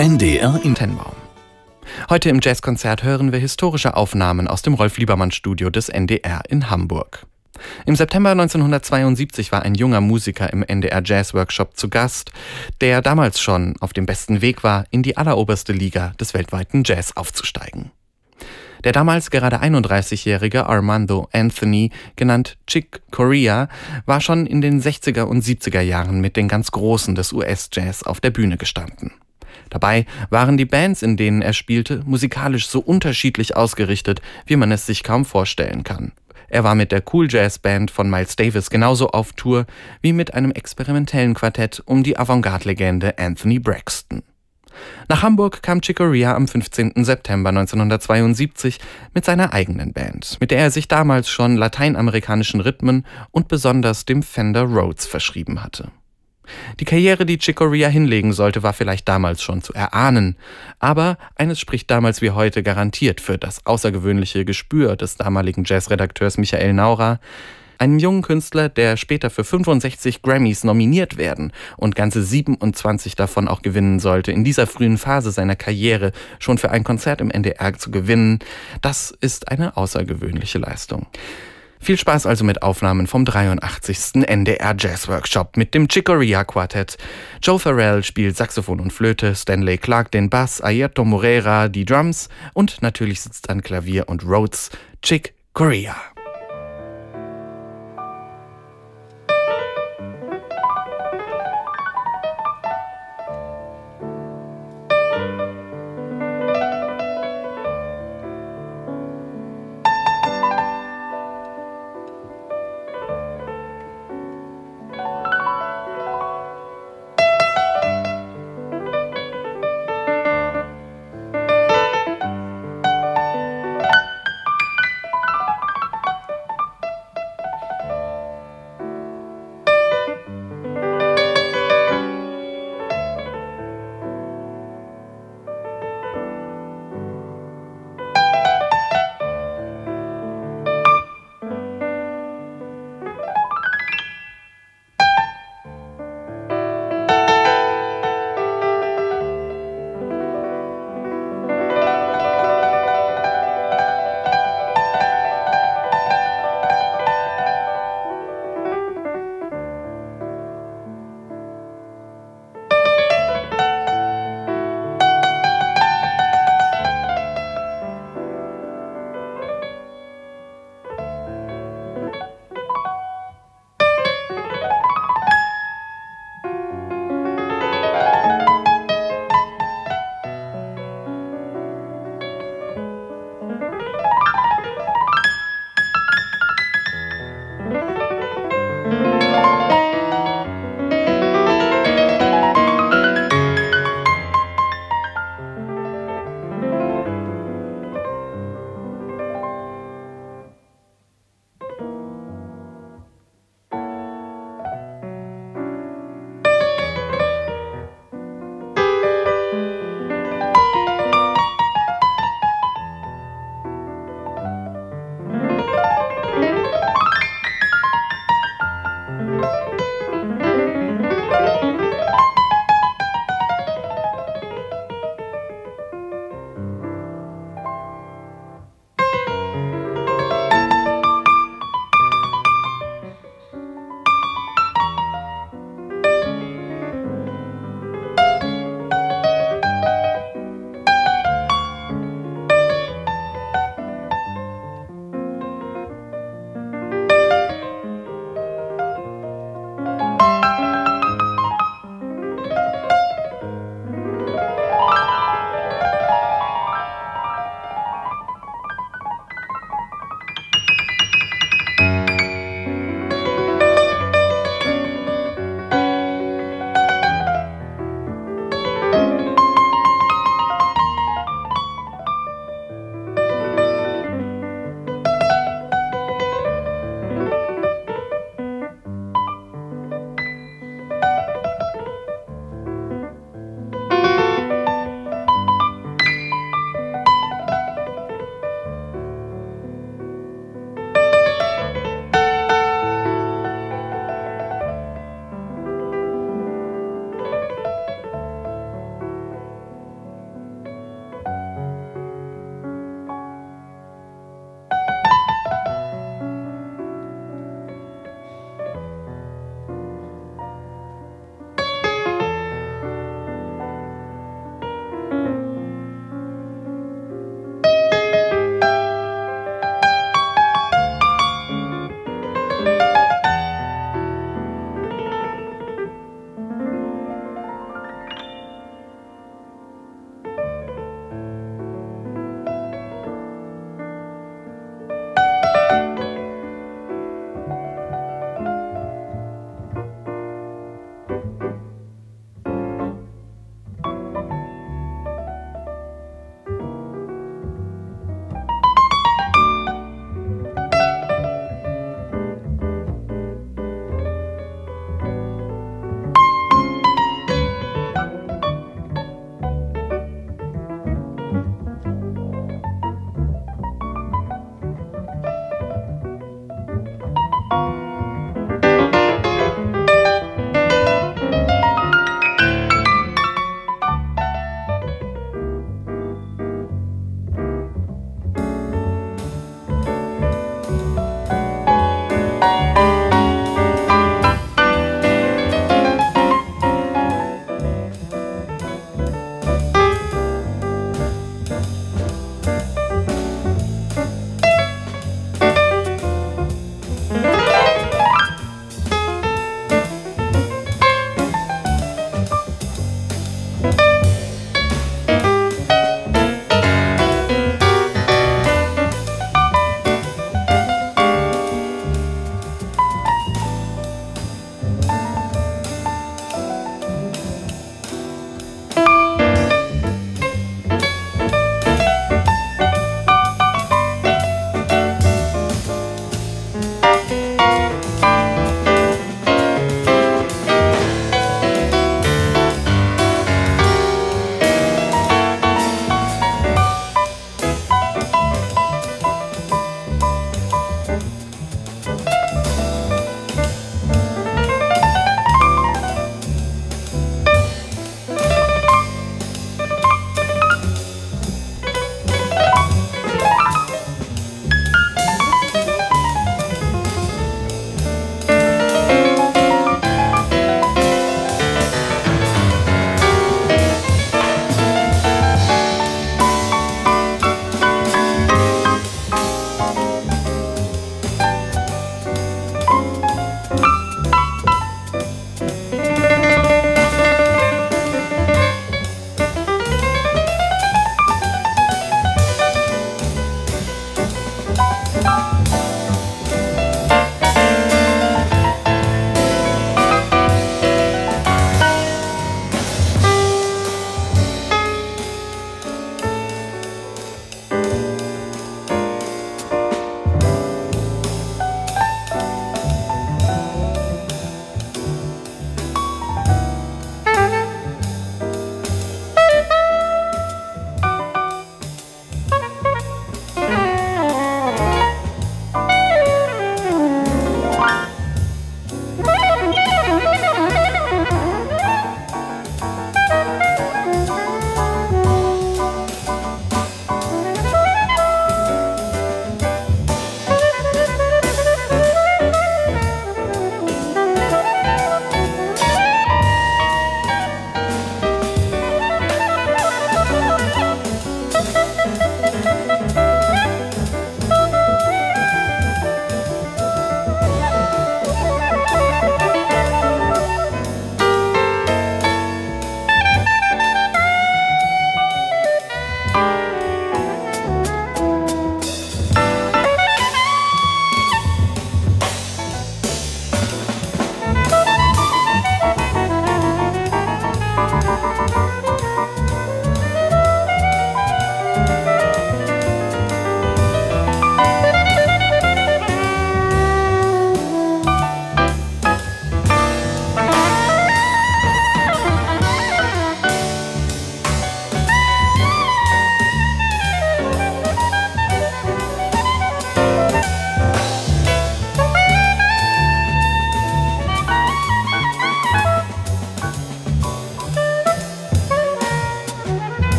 NDR Intenbaum. Heute im Jazzkonzert hören wir historische Aufnahmen aus dem Rolf Liebermann Studio des NDR in Hamburg. Im September 1972 war ein junger Musiker im NDR Jazz Workshop zu Gast, der damals schon auf dem besten Weg war, in die alleroberste Liga des weltweiten Jazz aufzusteigen. Der damals gerade 31-jährige Armando Anthony, genannt Chick Corea, war schon in den 60er und 70er Jahren mit den ganz Großen des US-Jazz auf der Bühne gestanden. Dabei waren die Bands, in denen er spielte, musikalisch so unterschiedlich ausgerichtet, wie man es sich kaum vorstellen kann. Er war mit der Cool Jazz Band von Miles Davis genauso auf Tour wie mit einem experimentellen Quartett um die Avantgarde-Legende Anthony Braxton. Nach Hamburg kam Chicoria am 15. September 1972 mit seiner eigenen Band, mit der er sich damals schon lateinamerikanischen Rhythmen und besonders dem Fender Rhodes verschrieben hatte. Die Karriere, die Chicoria hinlegen sollte, war vielleicht damals schon zu erahnen, aber eines spricht damals wie heute garantiert für das außergewöhnliche Gespür des damaligen Jazzredakteurs Michael Naurer, einem jungen Künstler, der später für 65 Grammys nominiert werden und ganze 27 davon auch gewinnen sollte, in dieser frühen Phase seiner Karriere schon für ein Konzert im NDR zu gewinnen, das ist eine außergewöhnliche Leistung. Viel Spaß also mit Aufnahmen vom 83. NDR Jazz Workshop mit dem Chicoria Quartett. Joe Farrell spielt Saxophon und Flöte, Stanley Clark den Bass, Ayrton Moreira die Drums und natürlich sitzt an Klavier und Rhodes Chick Corea.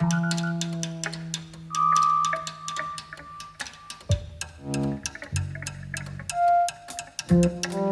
Thank mm -hmm. you.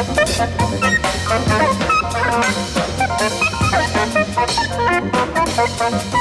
Thank you.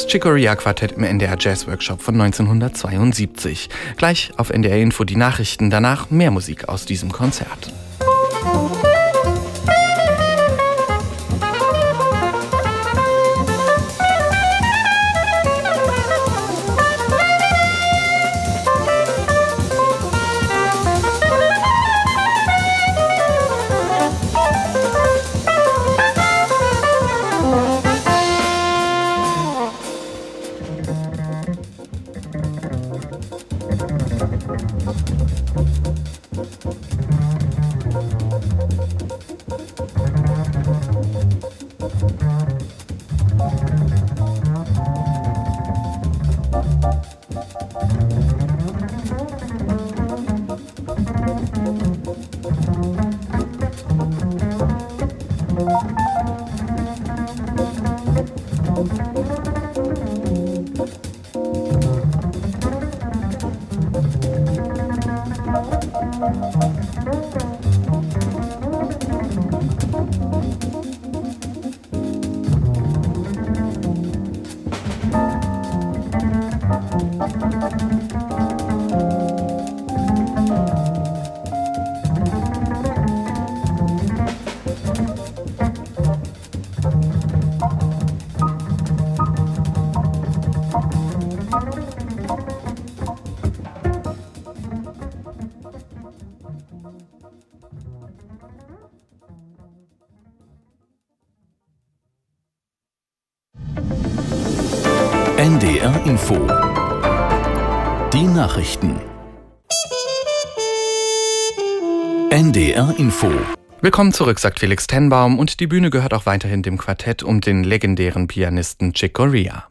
Das Chicoria Quartett im NDR Jazz Workshop von 1972. Gleich auf NDR Info die Nachrichten, danach mehr Musik aus diesem Konzert. Nachrichten. NDR Info. Willkommen zurück, sagt Felix Tenbaum, und die Bühne gehört auch weiterhin dem Quartett um den legendären Pianisten Chick Corea.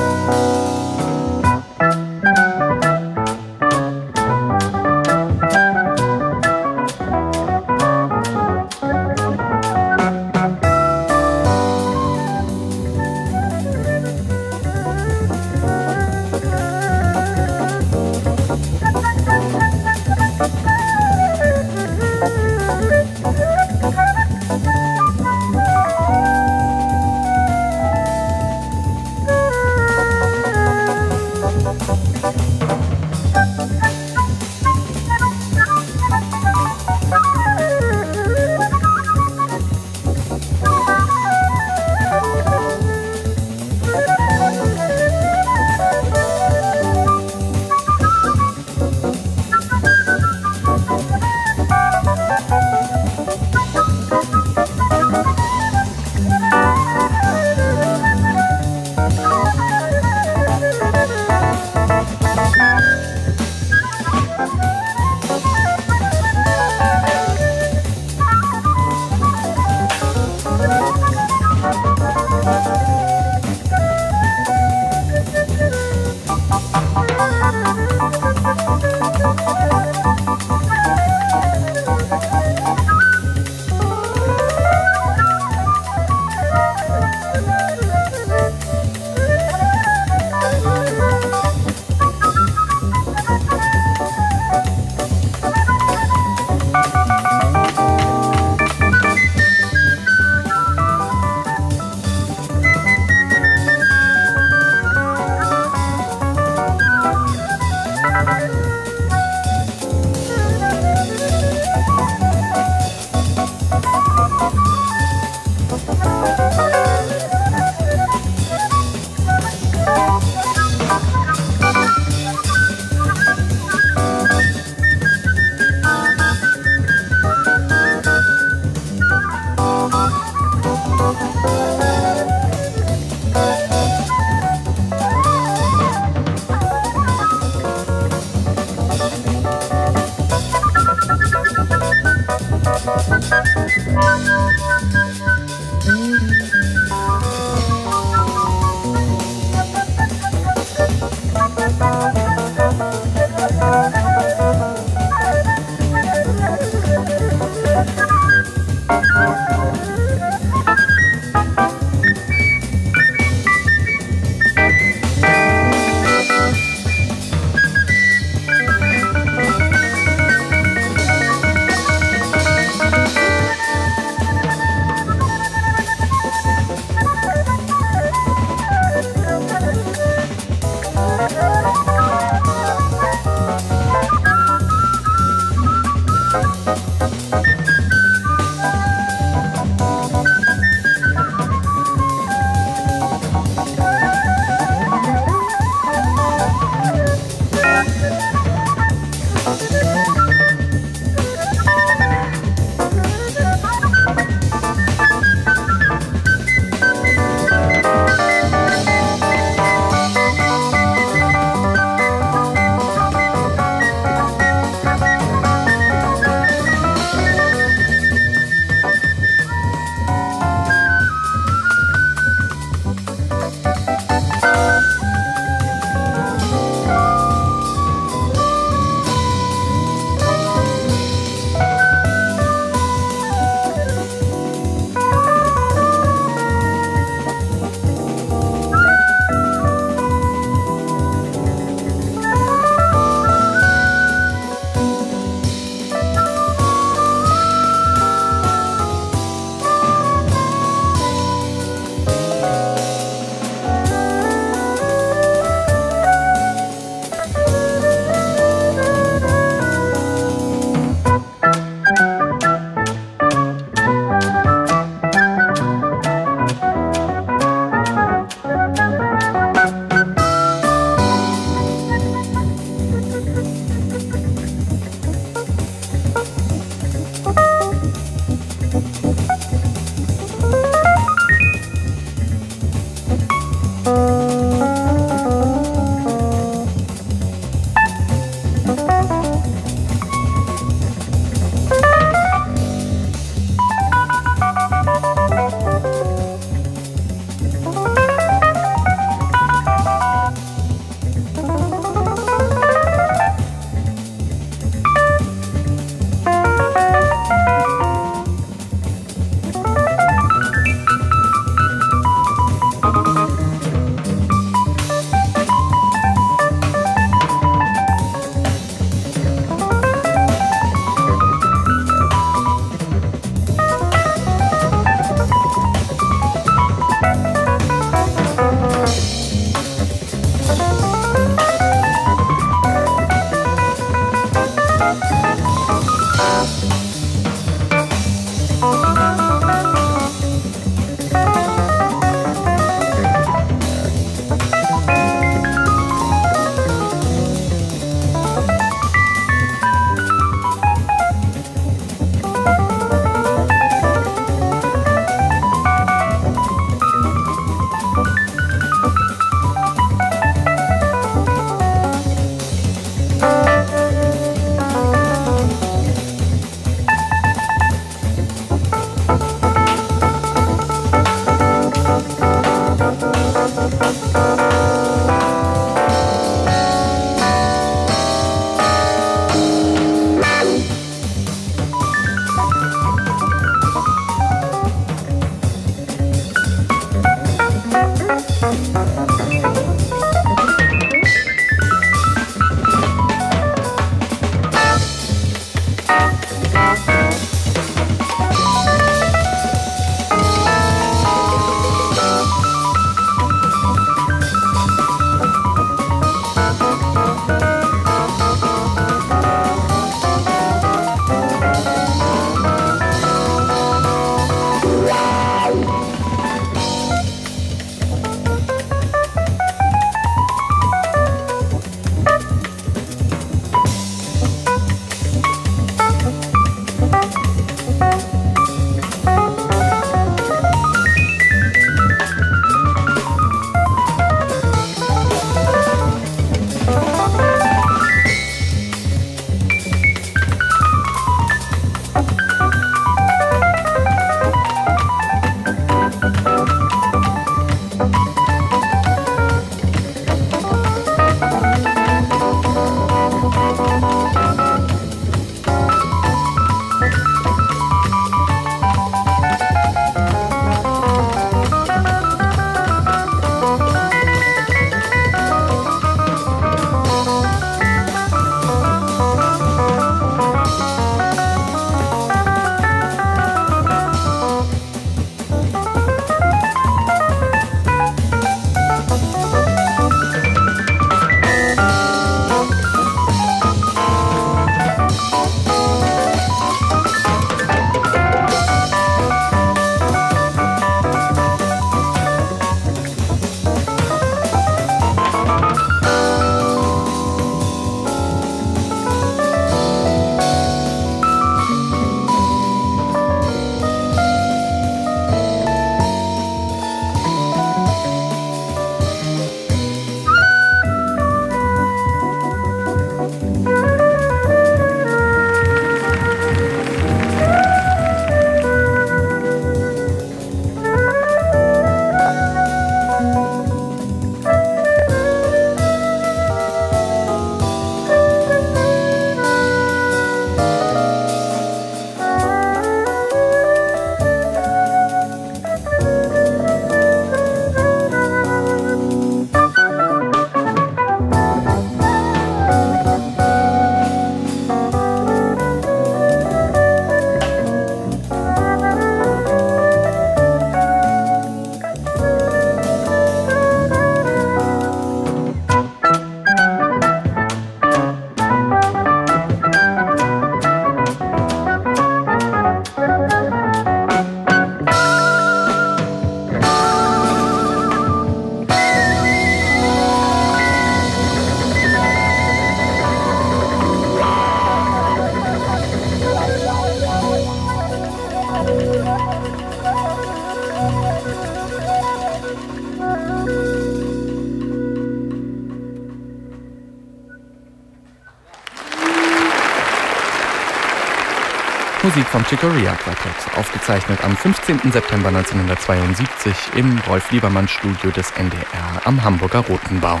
Musik vom Chicoria Quartett, aufgezeichnet am 15. September 1972 im Rolf-Liebermann-Studio des NDR am Hamburger Rotenbaum.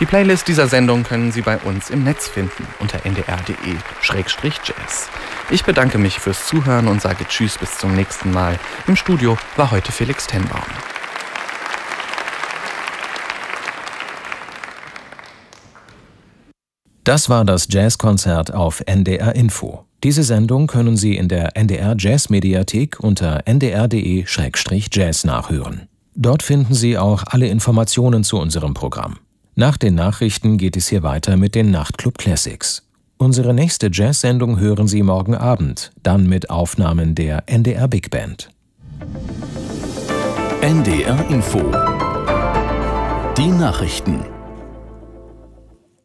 Die Playlist dieser Sendung können Sie bei uns im Netz finden unter ndr.de-jazz. Ich bedanke mich fürs Zuhören und sage Tschüss bis zum nächsten Mal. Im Studio war heute Felix Tenbaum. Das war das Jazzkonzert auf NDR Info. Diese Sendung können Sie in der NDR Jazz Mediathek unter ndr.de-jazz nachhören. Dort finden Sie auch alle Informationen zu unserem Programm. Nach den Nachrichten geht es hier weiter mit den Nachtclub Classics. Unsere nächste Jazz-Sendung hören Sie morgen Abend, dann mit Aufnahmen der NDR Big Band. NDR Info Die Nachrichten